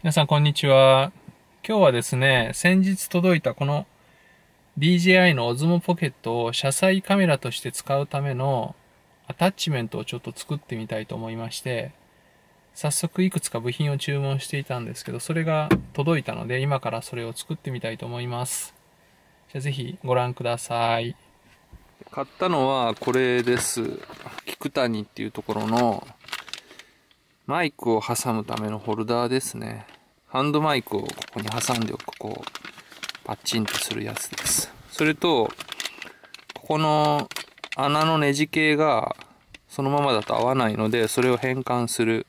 皆さんこんにちは。今日はですね、先日届いたこの DJI の Osmo Pocket を車載カメラとして使うためのアタッチメントをちょっと作ってみたいと思いまして、早速いくつか部品を注文していたんですけど、それが届いたので、今からそれを作ってみたいと思います。じゃあぜひご覧ください。買ったのはこれです。菊谷っていうところのマイクを挟むためのホルダーですね。ハンドマイクをここに挟んでおく、こう、パッチンとするやつです。それと、ここの穴のネジ系がそのままだと合わないので、それを変換する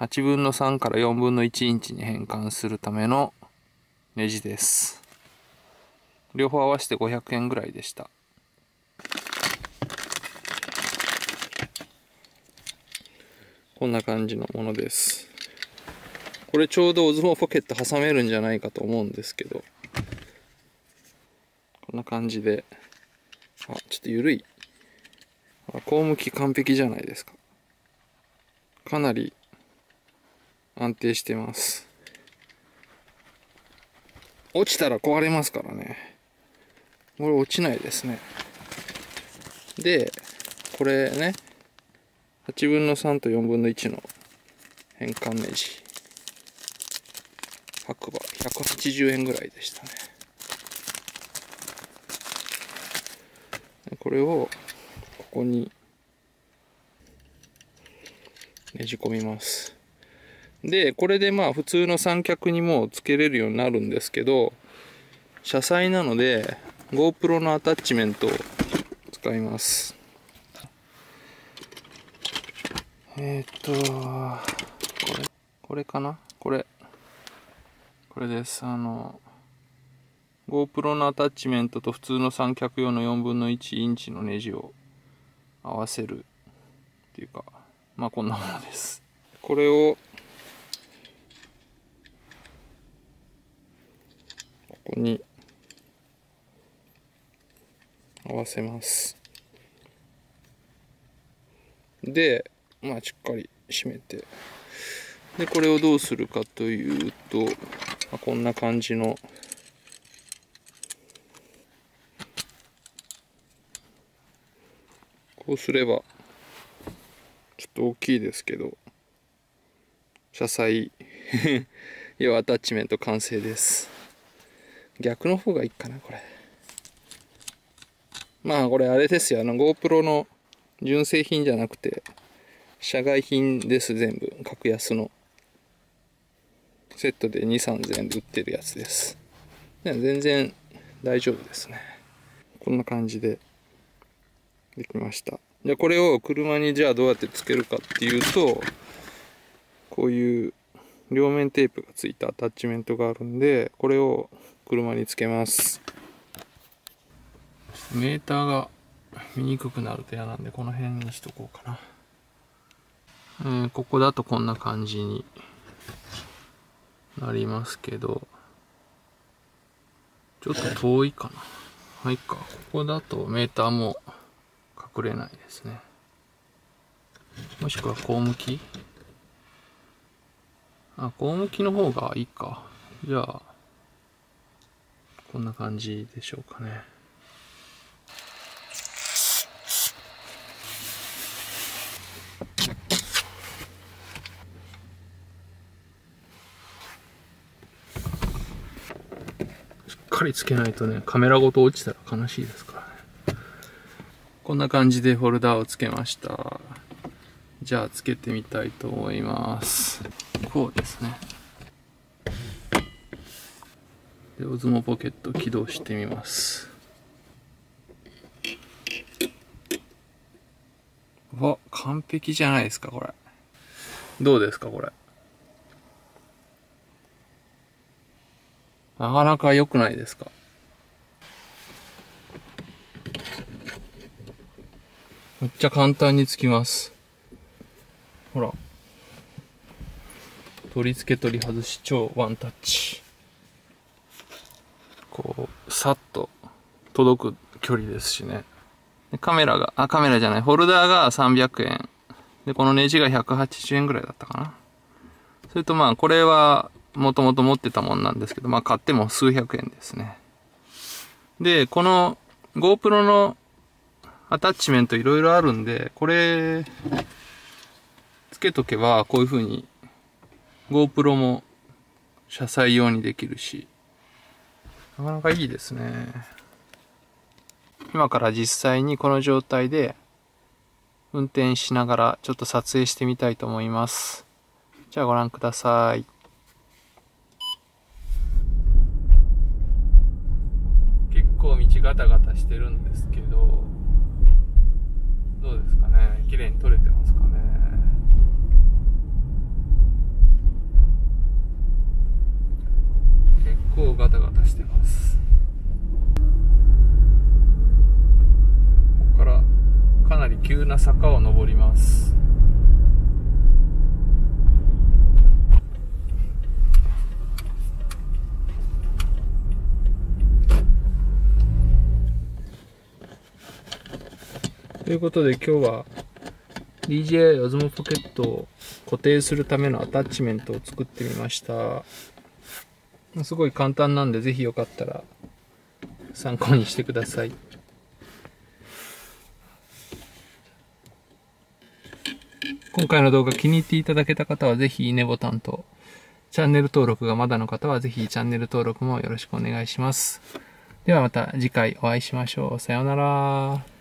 8分の3から4分の1インチに変換するためのネジです。両方合わせて500円ぐらいでした。こんな感じのものです。これちょうどオズモポケット挟めるんじゃないかと思うんですけど、こんな感じで、あ、ちょっと緩い。あ、向向き完璧じゃないですか。かなり安定してます。落ちたら壊れますからね。これ落ちないですね。で、これね、8分の3と4分の1の変換ネジ。白馬、180円ぐらいでしたね。これを、ここに、ねじ込みます。で、これでまあ普通の三脚にもつけれるようになるんですけど、車載なので GoPro のアタッチメントを使います。えっ、と、これ、これかな？これ。これです。あの、GoPro のアタッチメントと普通の三脚用の4分の1インチのネジを合わせるっていうか、まあこんなものです。これをここに合わせますでまあしっかり締めてでこれをどうするかというと、まあ、こんな感じのこうすればちょっと大きいですけど車載 要はアタッチメント完成です逆の方がいいかな、これ。まあ、これあれですよ。あの、GoPro の純正品じゃなくて、社外品です、全部。格安の。セットで2、3000円で売ってるやつです。全然大丈夫ですね。こんな感じでできました。じゃあこれを車にじゃあどうやってつけるかっていうと、こういう両面テープがついたアタッチメントがあるんで、これを車につけますメーターが見にくくなると嫌なんでこの辺にしとこうかな、えー、ここだとこんな感じになりますけど。ちょっと遠いかな。はいか。ここだとメーターも隠れないですね。もしくはこう向きあ、こう向きの方がいいか。じゃあ、こんな感じでしょうかね。かりつけないとね、カメラごと落ちたら悲しいですからね。こんな感じでフォルダーをつけました。じゃあつけてみたいと思います。こうですね。で、オズモポケット起動してみます。わ、完璧じゃないですか、これ。どうですか、これ。なかなか良くないですか？めっちゃ簡単につきます。ほら。取り付け取り外し超ワンタッチ。こう、さっと届く距離ですしね。カメラが、あ、カメラじゃない、ホルダーが300円。で、このネジが180円ぐらいだったかな。それとまあ、これは、もともと持ってたもんなんですけど、まあ、買っても数百円ですね。で、この GoPro のアタッチメントいろいろあるんで、これ、つけとけば、こういう風に GoPro も車載用にできるし、なかなかいいですね。今から実際にこの状態で運転しながらちょっと撮影してみたいと思います。じゃあご覧ください。結構道ガタガタしてるんですけど、どうですかね？綺麗に撮れてますかね？結構ガタガタしてます。ここからかなり急な坂を登ります。ということで今日は DJI Osmo Pocket を固定するためのアタッチメントを作ってみました。すごい簡単なんでぜひよかったら参考にしてください。今回の動画気に入っていただけた方はぜひいいねボタンと、チャンネル登録がまだの方はぜひチャンネル登録もよろしくお願いします。ではまた次回お会いしましょう。さようなら。